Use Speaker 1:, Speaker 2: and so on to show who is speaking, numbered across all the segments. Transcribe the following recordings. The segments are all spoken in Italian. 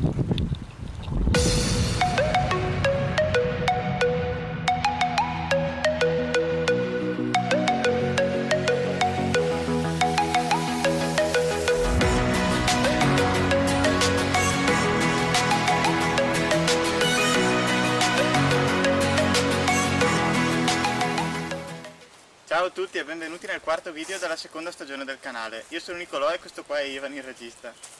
Speaker 1: Ciao a tutti e benvenuti nel quarto video della seconda stagione del canale. Io sono Nicolò e questo qua è Ivan il regista.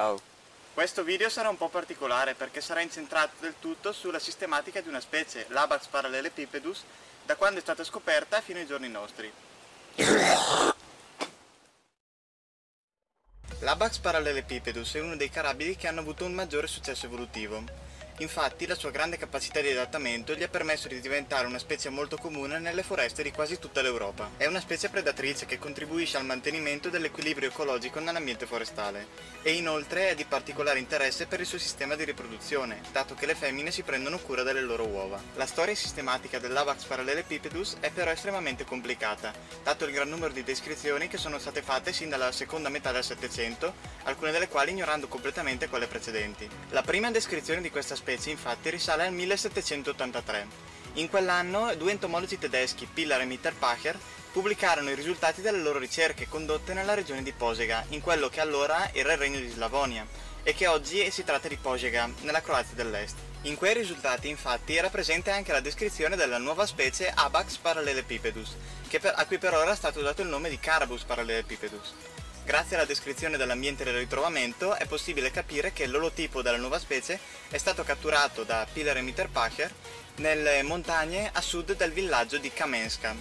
Speaker 2: Ciao.
Speaker 1: Questo video sarà un po' particolare perché sarà incentrato del tutto sulla sistematica di una specie, l'Abax parallelepipedus, da quando è stata scoperta fino ai giorni nostri. L'Abax parallelepipedus è uno dei carabidi che hanno avuto un maggiore successo evolutivo. Infatti la sua grande capacità di adattamento gli ha permesso di diventare una specie molto comune nelle foreste di quasi tutta l'Europa. È una specie predatrice che contribuisce al mantenimento dell'equilibrio ecologico nell'ambiente forestale e inoltre è di particolare interesse per il suo sistema di riproduzione, dato che le femmine si prendono cura delle loro uova. La storia sistematica dell'Avax parallelepipedus è però estremamente complicata, dato il gran numero di descrizioni che sono state fatte sin dalla seconda metà del Settecento, alcune delle quali ignorando completamente quelle precedenti. La prima descrizione di questa specie infatti risale al 1783. In quell'anno due entomologi tedeschi, Piller e Mitterpacher, pubblicarono i risultati delle loro ricerche condotte nella regione di Posega, in quello che allora era il regno di Slavonia, e che oggi si tratta di Požega, nella Croazia dell'Est. In quei risultati infatti era presente anche la descrizione della nuova specie Abax parallelepipedus, per, a cui per ora è stato dato il nome di Carabus parallelepipedus. Grazie alla descrizione dell'ambiente del ritrovamento è possibile capire che l'olotipo della nuova specie è stato catturato da Piller e Mitterpacher nelle montagne a sud del villaggio di Kamenska.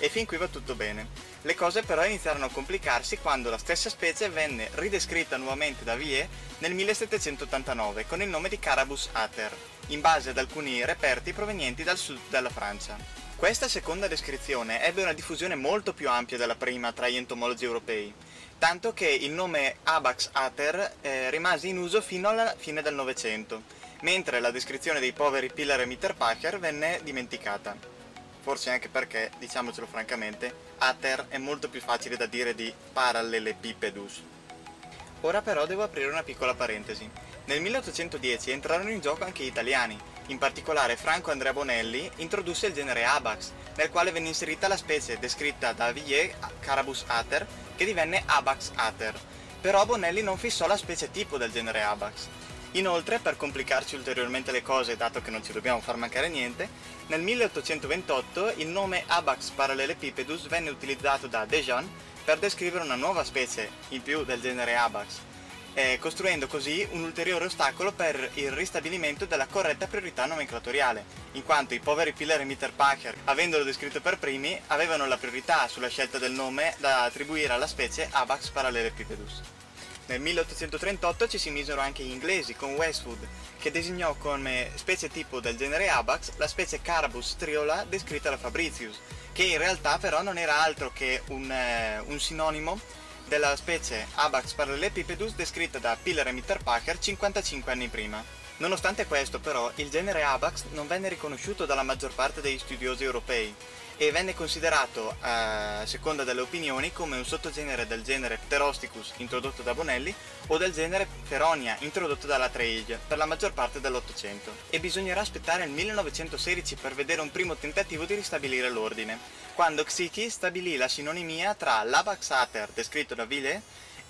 Speaker 1: E fin qui va tutto bene. Le cose però iniziarono a complicarsi quando la stessa specie venne ridescritta nuovamente da Vie nel 1789 con il nome di Carabus ater, in base ad alcuni reperti provenienti dal sud della Francia. Questa seconda descrizione ebbe una diffusione molto più ampia della prima tra gli entomologi europei, tanto che il nome Abax ater eh, rimase in uso fino alla fine del Novecento, mentre la descrizione dei poveri Piller e Mitterpacher venne dimenticata. Forse anche perché, diciamocelo francamente, ater è molto più facile da dire di parallelepipedus. Ora però devo aprire una piccola parentesi. Nel 1810 entrarono in gioco anche gli italiani, in particolare Franco Andrea Bonelli introdusse il genere Abax, nel quale venne inserita la specie descritta da Villiers Carabus ater, che divenne Abax ater. Però Bonelli non fissò la specie tipo del genere Abax. Inoltre, per complicarci ulteriormente le cose, dato che non ci dobbiamo far mancare niente, nel 1828 il nome Abax parallelepipedus venne utilizzato da Dejean per descrivere una nuova specie, in più del genere Abax, eh, costruendo così un ulteriore ostacolo per il ristabilimento della corretta priorità nomenclatoriale, in quanto i poveri Piller e Mitterpacher, avendolo descritto per primi, avevano la priorità sulla scelta del nome da attribuire alla specie Abax parallelepipedus. Nel 1838 ci si misero anche gli inglesi con Westwood, che designò come specie tipo del genere Abax la specie Carabus triola descritta da Fabricius, che in realtà però non era altro che un, eh, un sinonimo della specie Abax parallelepipedus descritta da Piller e Mitterpacher 55 anni prima. Nonostante questo però il genere Abax non venne riconosciuto dalla maggior parte degli studiosi europei e venne considerato, a seconda delle opinioni, come un sottogenere del genere Pterosticus introdotto da Bonelli o del genere Feronia introdotto dalla Treige per la maggior parte dell'Ottocento. E bisognerà aspettare il 1916 per vedere un primo tentativo di ristabilire l'ordine, quando Xiki stabilì la sinonimia tra l'Abax ater descritto da Villet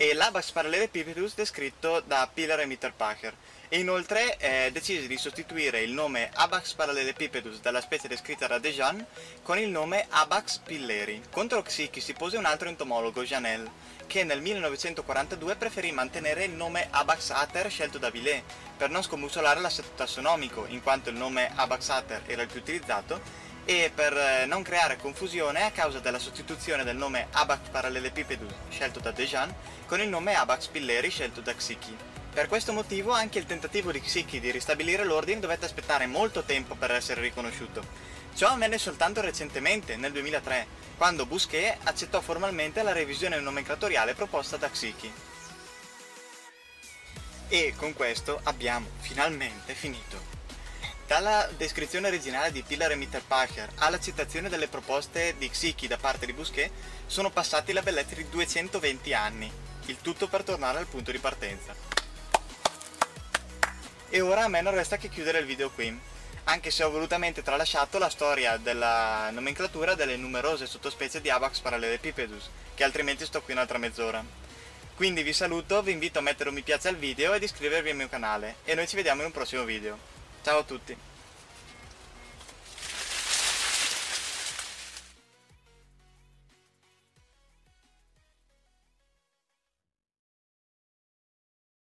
Speaker 1: e l'Abax parallelepipedus descritto da Piller e Mitterpacher e inoltre eh, decise di sostituire il nome Abax parallelepipedus dalla specie descritta da Dejean con il nome Abax pilleri. Contro Xiki si pose un altro entomologo, Janel, che nel 1942 preferì mantenere il nome Abax ater scelto da Villet per non scombussolare l'assetto tassonomico, in quanto il nome Abax ater era il più utilizzato e per non creare confusione a causa della sostituzione del nome Abax parallelepipedus scelto da Dejean con il nome Abax pilleri scelto da Xiki. Per questo motivo anche il tentativo di Xiki di ristabilire l'ordine dovette aspettare molto tempo per essere riconosciuto. Ciò avvenne soltanto recentemente, nel 2003, quando Bousquet accettò formalmente la revisione nomenclatoriale proposta da Xiki. E con questo abbiamo finalmente finito. Dalla descrizione originale di Tiller e Mitterpacher alla citazione delle proposte di Xiki da parte di Bousquet sono passati la bellezza di 220 anni, il tutto per tornare al punto di partenza. E ora a me non resta che chiudere il video qui, anche se ho volutamente tralasciato la storia della nomenclatura delle numerose sottospecie di Abax parallelepipedus, che altrimenti sto qui un'altra mezz'ora. Quindi vi saluto, vi invito a mettere un mi piace al video ed iscrivervi al mio canale, e noi ci vediamo in un prossimo video. Ciao a tutti!